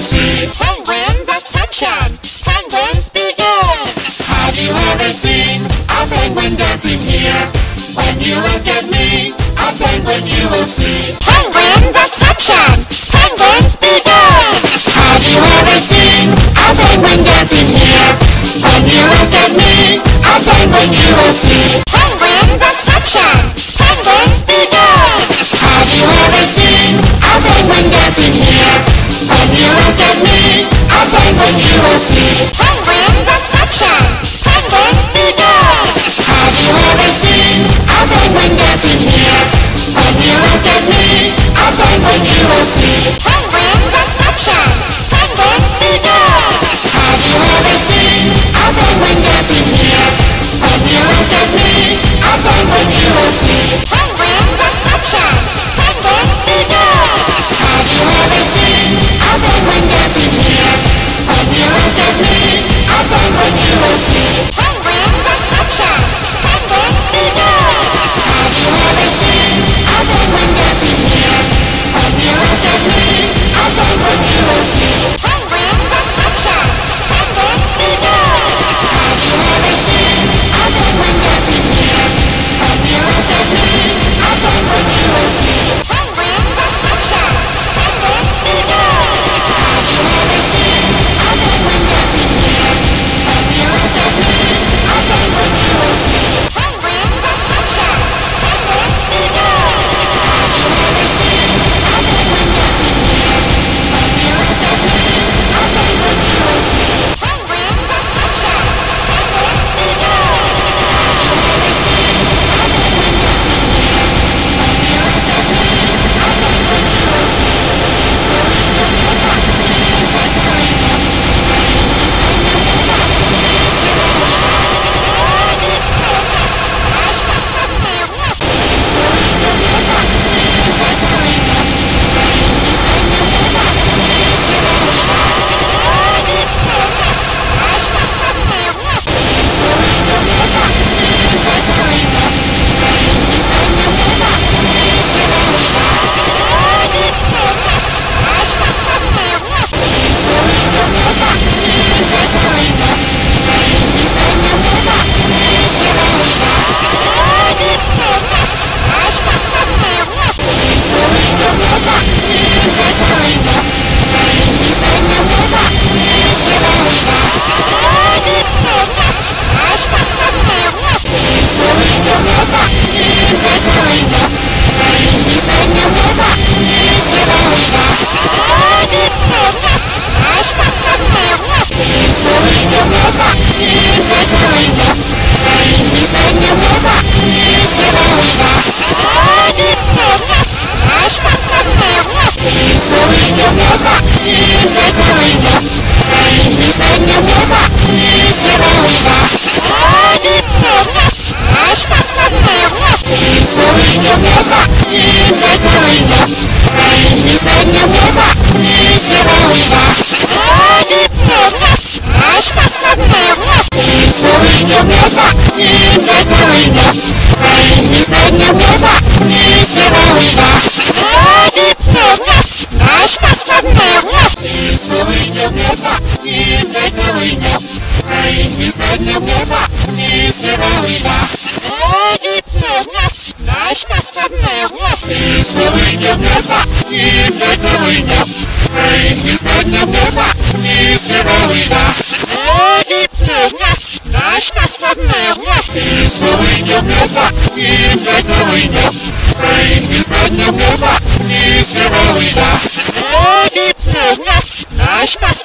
seen penguins? Attention! Penguins begin! Have you ever seen a penguin dancing here? When you look at me, a penguin you will see. Penguins, attention! меня Ой, не знать мне неба, не сирал льда Ой, снежно, наш нас познавно И силы не неба, не готовы не Ой, не знать мне неба, не сирал льда Ой, снежно, наш нас познавно И силы не неба, не готовы не Ой, не знать мне неба, не сирал льда Ой, снежно, наш нас